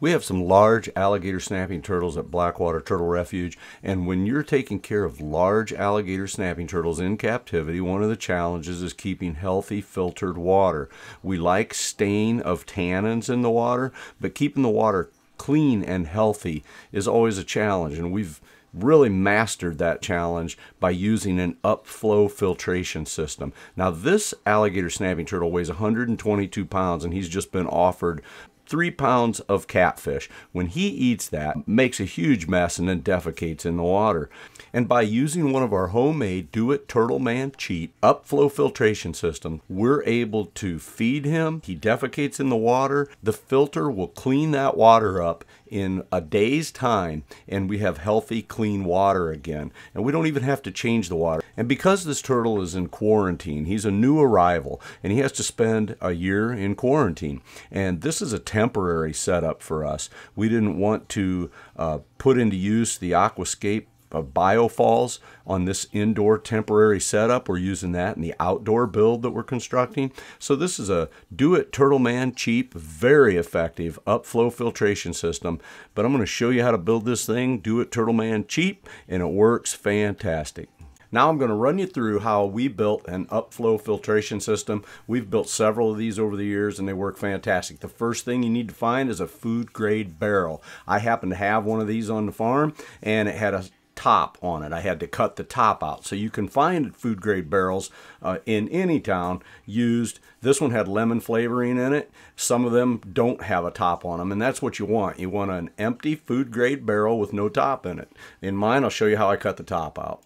We have some large alligator snapping turtles at Blackwater Turtle Refuge, and when you're taking care of large alligator snapping turtles in captivity, one of the challenges is keeping healthy filtered water. We like stain of tannins in the water, but keeping the water clean and healthy is always a challenge, and we've really mastered that challenge by using an upflow filtration system. Now this alligator snapping turtle weighs 122 pounds and he's just been offered three pounds of catfish. When he eats that, makes a huge mess and then defecates in the water. And by using one of our homemade Do It Turtle Man Cheap upflow filtration system, we're able to feed him. He defecates in the water. The filter will clean that water up in a day's time and we have healthy clean water again and we don't even have to change the water and because this turtle is in quarantine he's a new arrival and he has to spend a year in quarantine and this is a temporary setup for us we didn't want to uh, put into use the aquascape of biofalls on this indoor temporary setup. We're using that in the outdoor build that we're constructing. So this is a do-it Turtle Man cheap, very effective upflow filtration system. But I'm going to show you how to build this thing, do-it Turtle Man cheap, and it works fantastic. Now I'm going to run you through how we built an upflow filtration system. We've built several of these over the years and they work fantastic. The first thing you need to find is a food grade barrel. I happen to have one of these on the farm and it had a top on it. I had to cut the top out. So you can find food grade barrels uh, in any town used. This one had lemon flavoring in it. Some of them don't have a top on them, and that's what you want. You want an empty food grade barrel with no top in it. In mine, I'll show you how I cut the top out.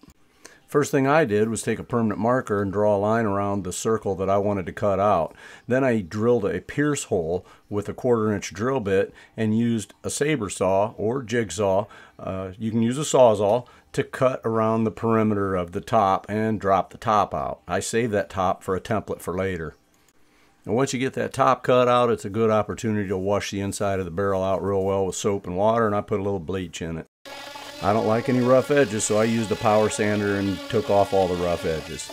First thing I did was take a permanent marker and draw a line around the circle that I wanted to cut out. Then I drilled a pierce hole with a quarter inch drill bit and used a saber saw or jigsaw, uh, you can use a sawzall, to cut around the perimeter of the top and drop the top out. I save that top for a template for later. And once you get that top cut out, it's a good opportunity to wash the inside of the barrel out real well with soap and water, and I put a little bleach in it. I don't like any rough edges, so I used a power sander and took off all the rough edges.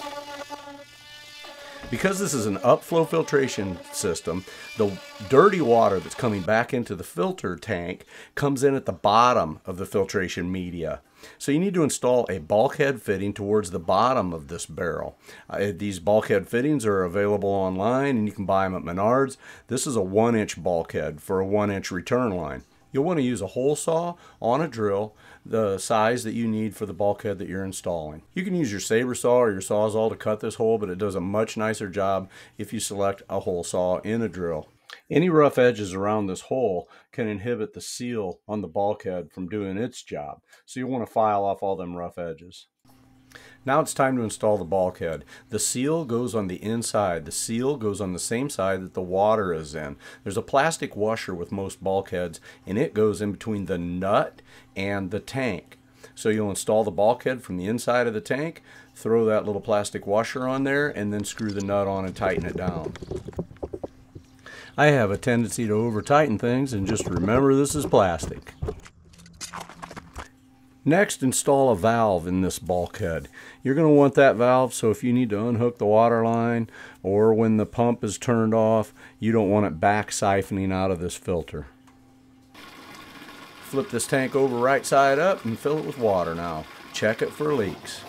Because this is an upflow filtration system, the dirty water that's coming back into the filter tank comes in at the bottom of the filtration media. So you need to install a bulkhead fitting towards the bottom of this barrel. Uh, these bulkhead fittings are available online and you can buy them at Menards. This is a one inch bulkhead for a one inch return line. You'll want to use a hole saw on a drill the size that you need for the bulkhead that you're installing. You can use your saber saw or your sawzall to cut this hole, but it does a much nicer job if you select a hole saw in a drill. Any rough edges around this hole can inhibit the seal on the bulkhead from doing its job, so you want to file off all them rough edges. Now it's time to install the bulkhead. The seal goes on the inside. The seal goes on the same side that the water is in. There's a plastic washer with most bulkheads and it goes in between the nut and the tank. So you'll install the bulkhead from the inside of the tank, throw that little plastic washer on there, and then screw the nut on and tighten it down. I have a tendency to over tighten things and just remember this is plastic. Next, install a valve in this bulkhead. You're going to want that valve so if you need to unhook the water line or when the pump is turned off, you don't want it back siphoning out of this filter. Flip this tank over right side up and fill it with water now. Check it for leaks.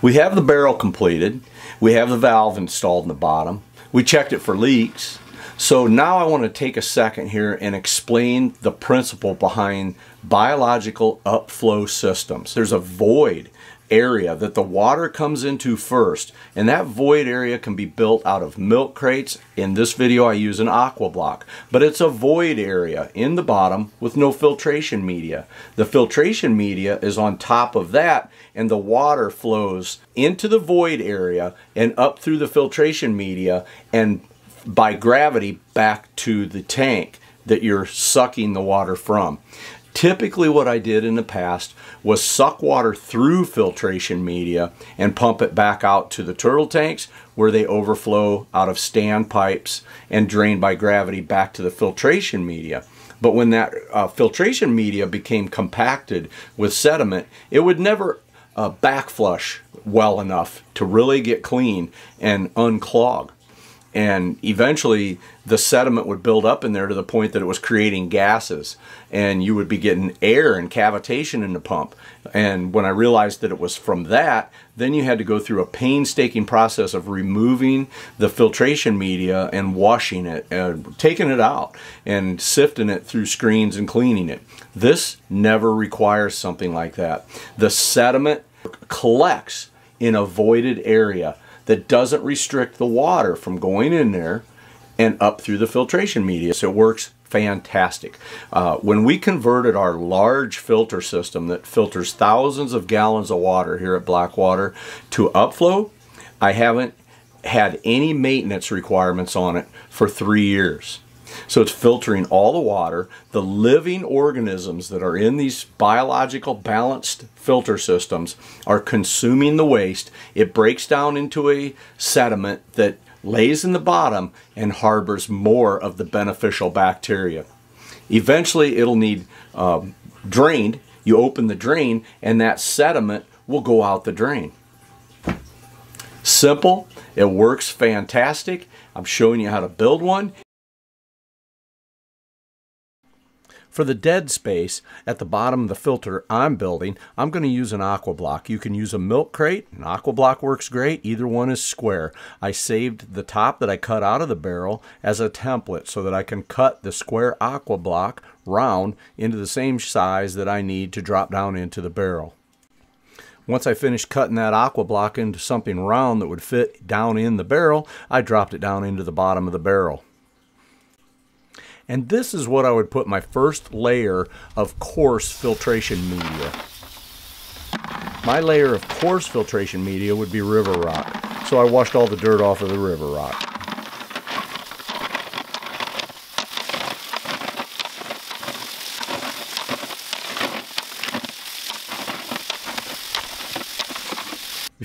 We have the barrel completed. We have the valve installed in the bottom. We checked it for leaks. So now I want to take a second here and explain the principle behind biological upflow systems. There's a void area that the water comes into first and that void area can be built out of milk crates in this video I use an aqua block but it's a void area in the bottom with no filtration media the filtration media is on top of that and the water flows into the void area and up through the filtration media and by gravity back to the tank that you're sucking the water from. Typically what I did in the past was suck water through filtration media and pump it back out to the turtle tanks where they overflow out of stand pipes and drain by gravity back to the filtration media. But when that uh, filtration media became compacted with sediment, it would never uh, backflush well enough to really get clean and unclog. And eventually the sediment would build up in there to the point that it was creating gases. And you would be getting air and cavitation in the pump. And when i realized that it was from that then you had to go through a painstaking process of removing the filtration media and washing it and taking it out and sifting it through screens and cleaning it. This never requires something like that. The sediment collects in a voided area that doesn't restrict the water from going in there and up through the filtration media. So it works fantastic. Uh, when we converted our large filter system that filters thousands of gallons of water here at Blackwater to upflow, I haven't had any maintenance requirements on it for three years. So it's filtering all the water. The living organisms that are in these biological balanced filter systems are consuming the waste. It breaks down into a sediment that lays in the bottom and harbors more of the beneficial bacteria. Eventually, it'll need uh, drained. You open the drain, and that sediment will go out the drain. Simple, it works fantastic. I'm showing you how to build one. For the dead space at the bottom of the filter I'm building, I'm going to use an aqua block. You can use a milk crate. An aqua block works great. Either one is square. I saved the top that I cut out of the barrel as a template so that I can cut the square aqua block round into the same size that I need to drop down into the barrel. Once I finished cutting that aqua block into something round that would fit down in the barrel, I dropped it down into the bottom of the barrel. And this is what I would put my first layer of coarse filtration media. My layer of coarse filtration media would be river rock. So I washed all the dirt off of the river rock.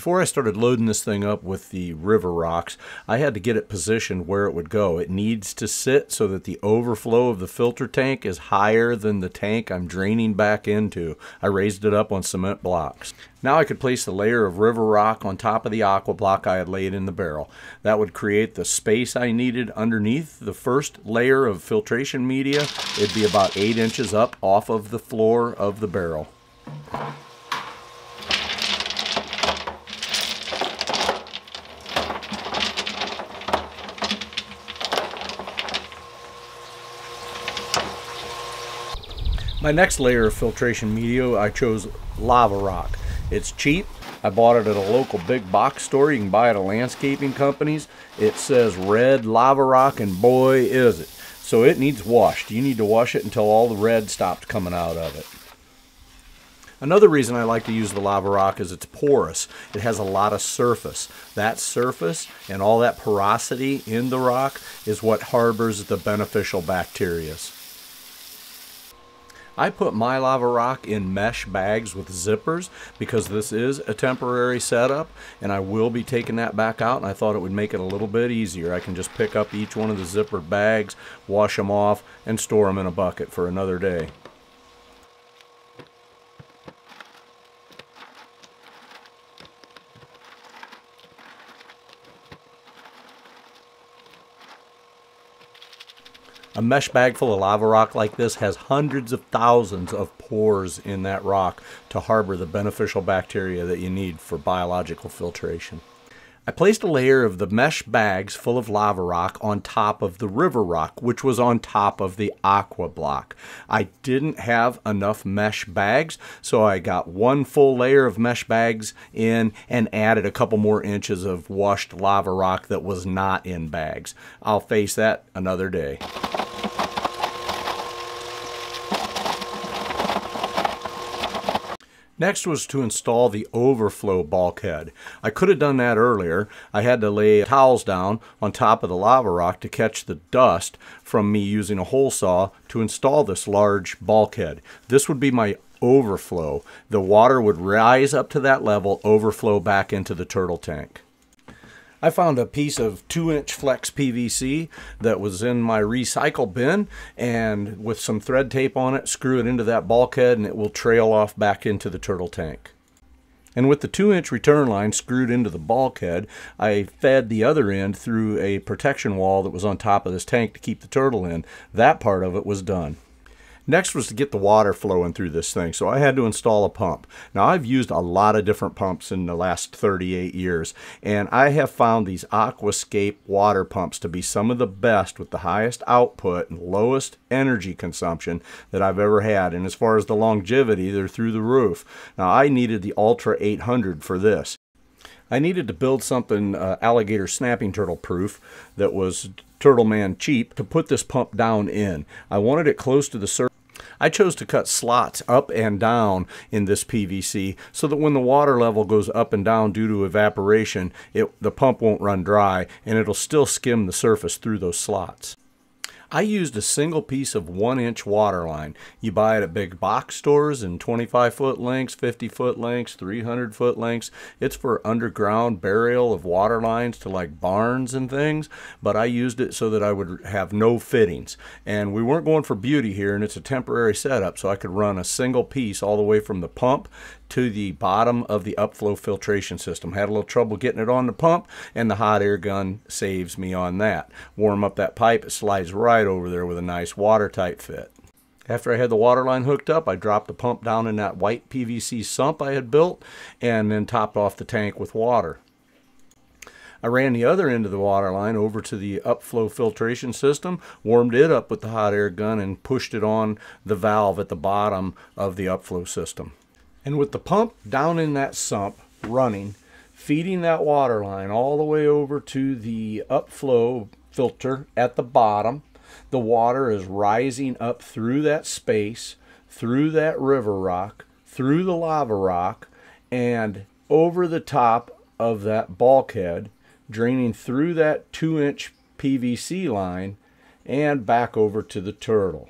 Before I started loading this thing up with the river rocks, I had to get it positioned where it would go. It needs to sit so that the overflow of the filter tank is higher than the tank I'm draining back into. I raised it up on cement blocks. Now I could place the layer of river rock on top of the aqua block I had laid in the barrel. That would create the space I needed underneath the first layer of filtration media. It'd be about 8 inches up off of the floor of the barrel. My next layer of filtration media, I chose Lava Rock. It's cheap. I bought it at a local big box store. You can buy it at landscaping companies. It says red lava rock, and boy, is it. So it needs washed. You need to wash it until all the red stops coming out of it. Another reason I like to use the lava rock is it's porous. It has a lot of surface. That surface and all that porosity in the rock is what harbors the beneficial bacteria. I put my lava rock in mesh bags with zippers because this is a temporary setup and I will be taking that back out and I thought it would make it a little bit easier. I can just pick up each one of the zippered bags, wash them off, and store them in a bucket for another day. A mesh bag full of lava rock like this has hundreds of thousands of pores in that rock to harbor the beneficial bacteria that you need for biological filtration. I placed a layer of the mesh bags full of lava rock on top of the river rock, which was on top of the aqua block. I didn't have enough mesh bags, so I got one full layer of mesh bags in and added a couple more inches of washed lava rock that was not in bags. I'll face that another day. Next was to install the overflow bulkhead. I could have done that earlier. I had to lay towels down on top of the lava rock to catch the dust from me using a hole saw to install this large bulkhead. This would be my overflow. The water would rise up to that level, overflow back into the turtle tank. I found a piece of 2 inch flex PVC that was in my recycle bin and with some thread tape on it, screw it into that bulkhead and it will trail off back into the turtle tank. And with the two inch return line screwed into the bulkhead, I fed the other end through a protection wall that was on top of this tank to keep the turtle in. That part of it was done. Next was to get the water flowing through this thing, so I had to install a pump. Now I've used a lot of different pumps in the last 38 years, and I have found these Aquascape water pumps to be some of the best with the highest output and lowest energy consumption that I've ever had. And as far as the longevity, they're through the roof. Now I needed the Ultra 800 for this. I needed to build something uh, alligator snapping turtle proof that was Turtle Man cheap to put this pump down in. I wanted it close to the surface I chose to cut slots up and down in this PVC so that when the water level goes up and down due to evaporation, it, the pump won't run dry and it'll still skim the surface through those slots. I used a single piece of one inch water line. You buy it at big box stores in 25 foot lengths, 50 foot lengths, 300 foot lengths. It's for underground burial of water lines to like barns and things, but I used it so that I would have no fittings. And we weren't going for beauty here, and it's a temporary setup, so I could run a single piece all the way from the pump to the bottom of the upflow filtration system. Had a little trouble getting it on the pump, and the hot air gun saves me on that. Warm up that pipe, it slides right over there with a nice watertight fit. After I had the water line hooked up, I dropped the pump down in that white PVC sump I had built and then topped off the tank with water. I ran the other end of the water line over to the upflow filtration system, warmed it up with the hot air gun, and pushed it on the valve at the bottom of the upflow system. And with the pump down in that sump running, feeding that water line all the way over to the upflow filter at the bottom, the water is rising up through that space, through that river rock, through the lava rock, and over the top of that bulkhead, draining through that two inch PVC line and back over to the turtle.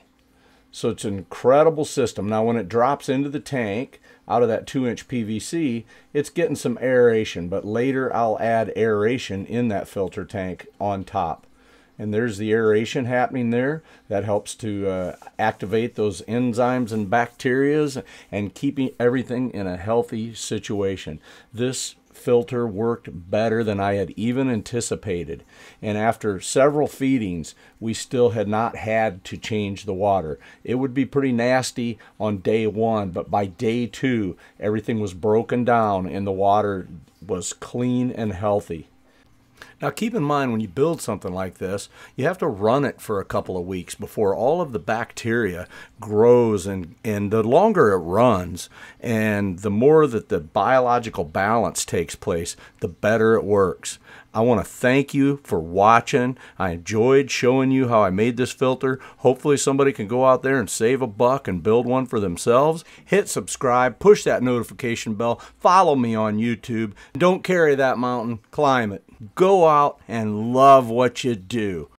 So it's an incredible system. Now, when it drops into the tank, out of that 2 inch PVC, it's getting some aeration, but later I'll add aeration in that filter tank on top. And there's the aeration happening there. That helps to uh, activate those enzymes and bacterias and keeping everything in a healthy situation. This filter worked better than I had even anticipated. And after several feedings, we still had not had to change the water. It would be pretty nasty on day one, but by day two, everything was broken down and the water was clean and healthy. Now keep in mind when you build something like this, you have to run it for a couple of weeks before all of the bacteria grows and, and the longer it runs and the more that the biological balance takes place, the better it works. I want to thank you for watching. I enjoyed showing you how I made this filter. Hopefully somebody can go out there and save a buck and build one for themselves. Hit subscribe, push that notification bell, follow me on YouTube. Don't carry that mountain, climb it. Go out and love what you do.